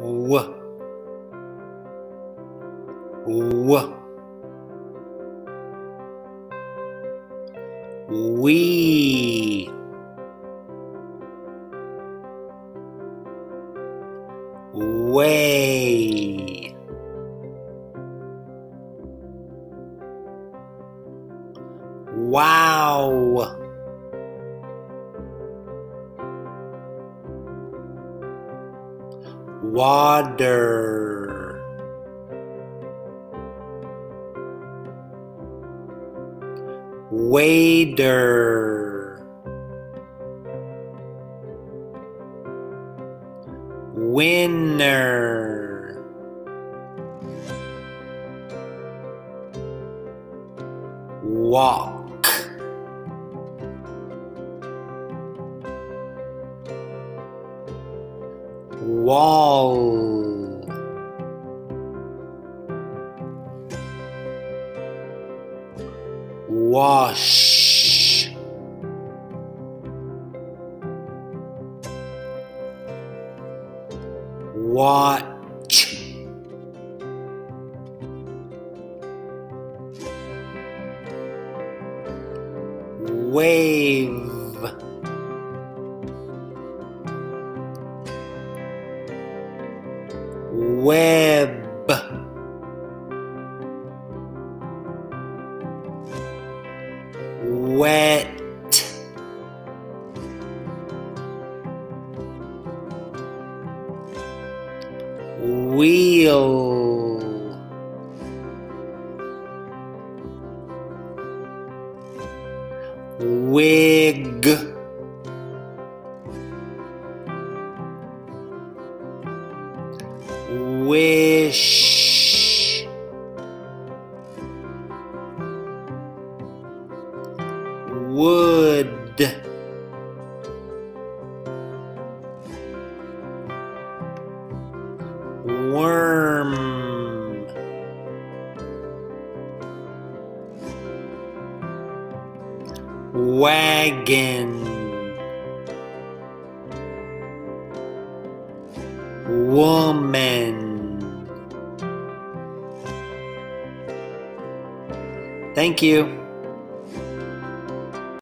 W W We Way. Wow Water. Wader. Winner. Walk Wall. Wash. Watch. Wave Web. Wet. Wheel. Wig Wish. Wood Worm. Wagon Woman Thank you.